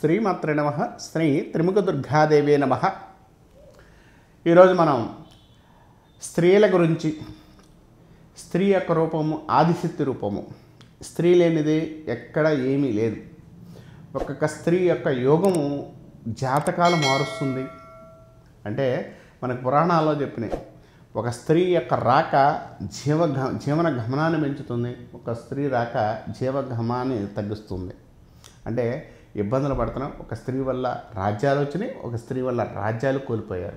శ్రీమాత్ర నమ శ్రీ త్రిముఖ దుర్గాదేవి నమ. ఈరోజు మనం స్త్రీల గురించి స్త్రీ యొక్క రూపము ఆదిశక్తి రూపము. స్త్రీ లేనిది ఎక్కడ ఏమీ లేదు. ఒక్కొక్క స్త్రీ యొక్క యోగము జాతకాలు మారుస్తుంది. అంటే మనకు పురాణాల్లో చెప్పినాయి. ఒక స్త్రీ యొక్క రాక జీవ జీవన గమనాన్ని పెంచుతుంది. ఒక స్త్రీ రాక జీవగమనాన్ని తగ్గిస్తుంది. అంటే ఇబ్బందులు పడుతున్నాం. ఒక స్త్రీ వల్ల రాజ్యాలు వచ్చినాయి ఒక స్త్రీ వల్ల రాజ్యాలు కోల్పోయారు.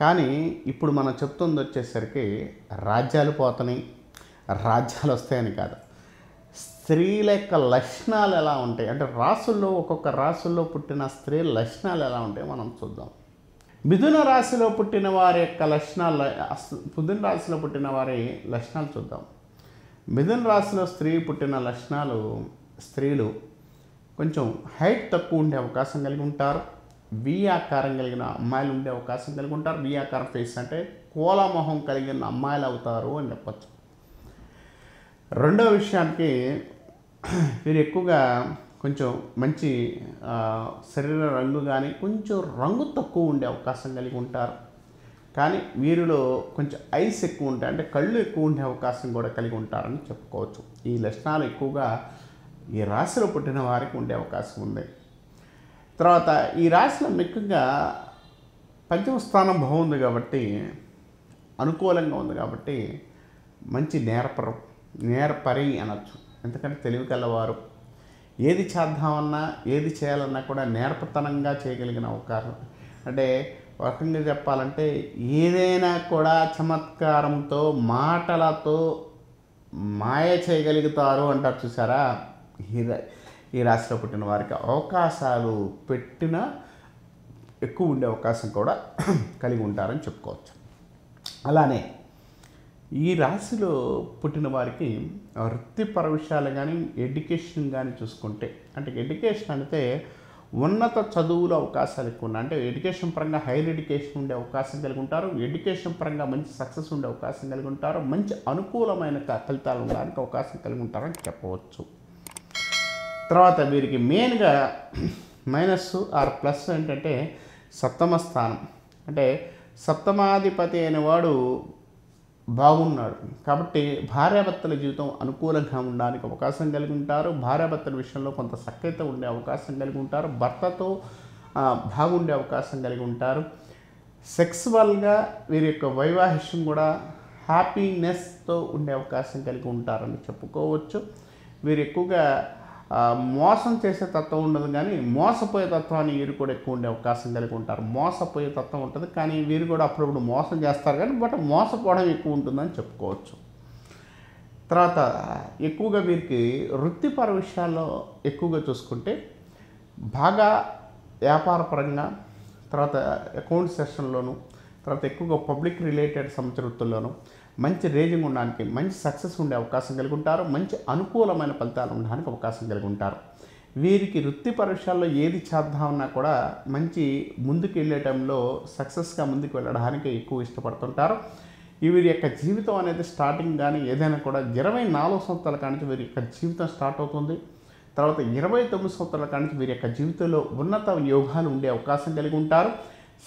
కానీ ఇప్పుడు మనం చెప్తుంది వచ్చేసరికి రాజ్యాలు పోతున్నాయి రాజ్యాలు వస్తాయని కాదు. స్త్రీల యొక్క లక్షణాలు ఎలా ఉంటాయి? అంటే రాసుల్లో ఒక్కొక్క రాసుల్లో పుట్టిన స్త్రీ లక్షణాలు ఎలా ఉంటాయి మనం చూద్దాం. మిథున రాశిలో పుట్టిన వారి యొక్క లక్షణాలు మిథున రాశిలో పుట్టిన వారి లక్షణాలు చూద్దాం. మిథున రాశిలో స్త్రీ పుట్టిన లక్షణాలు స్త్రీలు. కొంచెం హైట్ తక్కువ ఉండే అవకాశం కలిగి ఉంటారు. వి ఆకారం కలిగిన అమ్మాయిలు ఉండే అవకాశం కలిగి ఉంటారు. వి ఆకారం ఫేస్ అంటే కోలామొహం కలిగిన అమ్మాయిలు అవుతారు అని చెప్పచ్చు. రెండవ విషయానికి వీరు ఎక్కువగా కొంచెం మంచి శరీర రంగు కానీ కొంచెం రంగు తక్కువ ఉండే అవకాశం కలిగి ఉంటారు. కానీ వీరిలో కొంచెం ఐస్ ఎక్కువ ఉంటాయి అంటే కళ్ళు ఎక్కువ ఉండే అవకాశం కూడా కలిగి ఉంటారని చెప్పుకోవచ్చు. ఈ లక్షణాలు ఎక్కువగా ఈ రాశిలో పుట్టిన వారికి ఉండే అవకాశం ఉంది. తర్వాత ఈ రాశిలో ముఖ్యంగా పంచమ స్థానం బాగుంది కాబట్టి అనుకూలంగా ఉంది కాబట్టి మంచి నేర్పరు నేర్పరి అనొచ్చు. ఎందుకంటే తెలివి కలవారు ఏది చేద్దామన్నా ఏది చేయాలన్నా కూడా నేర్పతనంగా చేయగలిగిన అవకాశం. అంటే రకంగా చెప్పాలంటే ఏదైనా కూడా చమత్కారంతో మాటలతో మాయ చేయగలుగుతారు అంటారు చూసారా? ఈ రా- ఈ రాశిలో పుట్టిన వారికి అవకాశాలు పెట్టిన ఎక్కువ ఉండే అవకాశం కూడా కలిగి ఉంటారని చెప్పుకోవచ్చు. అలానే ఈ రాశిలో పుట్టిన వారికి వృత్తిపర విషయాలు కానీ ఎడ్యుకేషన్ కానీ చూసుకుంటే అంటే ఎడ్యుకేషన్ అంటే ఉన్నత చదువుల అవకాశాలు ఎక్కువ ఉన్నాయి అంటే ఎడ్యుకేషన్ పరంగా హైయర్ ఎడ్యుకేషన్ ఉండే అవకాశం కలిగి ఉంటారు ఎడ్యుకేషన్ పరంగా మంచి సక్సెస్ ఉండే అవకాశం కలిగి ఉంటారు మంచి అనుకూలమైన క- ఫలితాలు ఉండడానికి అవకాశం కలిగి ఉంటారని చెప్పవచ్చు. తర్వాత వీరికి మెయిన్గా మైనస్ ఆర్ ప్లస్ ఏంటంటే సప్తమ స్థానం. అంటే సప్తమాధిపతి అనేవాడు బాగున్నాడు. కాబట్టి భార్యాభర్తల జీవితం అనుకూలంగా ఉండడానికి అవకాశం కలిగి ఉంటారు. భార్యాభర్తల విషయంలో కొంత సఖ్యత ఉండే అవకాశం కలిగి ఉంటారు. భర్తతో బాగుండే అవకాశం కలిగి ఉంటారు. సెక్సువల్గా వీరి యొక్క వైవాహిష్యం కూడా హ్యాపీనెస్తో ఉండే అవకాశం కలిగి ఉంటారని చెప్పుకోవచ్చు. వీరు ఎక్కువగా మోసం చేసే తత్వం ఉండదు కానీ మోసపోయే తత్వాన్ని వీరు కూడా ఎక్కువ ఉండే అవకాశం కలిగి ఉంటారు. మోసపోయే తత్వం ఉంటుంది కానీ వీరు కూడా అప్పుడప్పుడు మోసం చేస్తారు కానీ బట్ మోసపోవడం ఎక్కువ ఉంటుందని చెప్పుకోవచ్చు. తర్వాత ఎక్కువగా వీరికి వృత్తిపర విషయాల్లో ఎక్కువగా చూసుకుంటే బాగా వ్యాపారపరంగా తర్వాత అకౌంట్ సెషన్లోను తర్వాత ఎక్కువగా పబ్లిక్ రిలేటెడ్ సంతృప్తుల్లోనూ మంచి రేజింగ్ ఉండడానికి మంచి సక్సెస్ ఉండే అవకాశం కలిగి ఉంటారు మంచి అనుకూలమైన ఫలితాలు ఉండడానికి అవకాశం కలిగి ఉంటారు వీరికి వృత్తిపర విషయాల్లో ఏది చేద్దామన్నా కూడా మంచి ముందుకు వెళ్ళే టైంలో సక్సెస్గా ముందుకు వెళ్ళడానికి ఎక్కువ ఇష్టపడుతుంటారు. వీరి యొక్క జీవితం అనేది స్టార్టింగ్ కానీ ఏదైనా కూడా ఇరవై నాలుగు సంవత్సరాల కానించి వీరి యొక్క జీవితం స్టార్ట్ అవుతుంది. తర్వాత ఇరవై తొమ్మిది సంవత్సరాల కానించి వీరి యొక్క జీవితంలో ఉన్నత యోగాలు ఉండే అవకాశం కలిగి ఉంటారు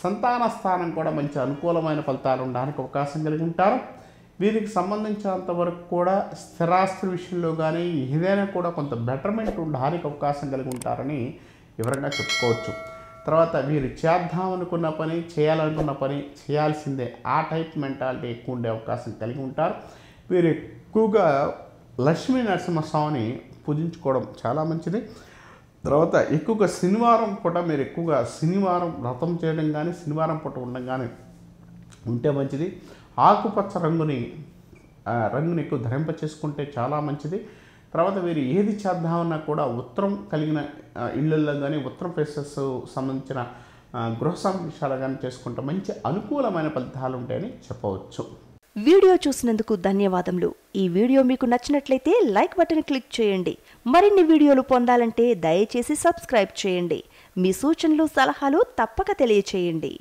సంతాన స్థానం కూడా మంచి అనుకూలమైన ఫలితాలు ఉండడానికి అవకాశం కలిగి ఉంటారు వీరికి సంబంధించినంత వరకు కూడా స్థిరాస్తి విషయంలో కానీ ఏదైనా కూడా కొంత బెటర్మెంట్ ఉండడానికి అవకాశం కలిగి ఉంటారని వివరంగా చెప్పుకోవచ్చు. తర్వాత వీరు చేద్దామనుకున్న పని చేయాలనుకున్న పని చేయాల్సిందే ఆ టైప్ మెంటాలిటీ ఎక్కువ ఉండే అవకాశం కలిగి ఉంటారు. వీరు ఎక్కువగా లక్ష్మీ నరసింహస్వామిని పూజించుకోవడం చాలా మంచిది. తర్వాత ఎక్కువగా శనివారం పూట మీరు ఎక్కువగా శనివారం వ్రతం చేయడం కానీ శనివారం పూట ఉండడం కానీ ఉంటే మంచిది. ఆకుపచ్చ రంగుని రంగుని ఎక్కువ ధరింప చేసుకుంటే చాలా మంచిది. తర్వాత వీరు ఏది చేద్దామన్నా కూడా ఉత్తరం కలిగిన ఇళ్ళల్లో కానీ ఉత్తరం ఫేసెస్ సంబంధించిన గృహ సంరక్షాలు కానీ చేసుకుంటే మంచి అనుకూలమైన ఫలితాలు ఉంటాయని చెప్పవచ్చు. వీడియో చూసినందుకు ధన్యవాదములు. ఈ వీడియో మీకు నచ్చినట్లయితే లైక్ బటన్ క్లిక్ చేయండి. మరిన్ని వీడియోలు పొందాలంటే దయచేసి సబ్స్క్రైబ్ చేయండి. మీ సూచనలు సలహాలు తప్పక తెలియచేయండి.